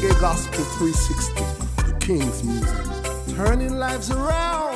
Gospel 360, the King's Music. Turning lives around.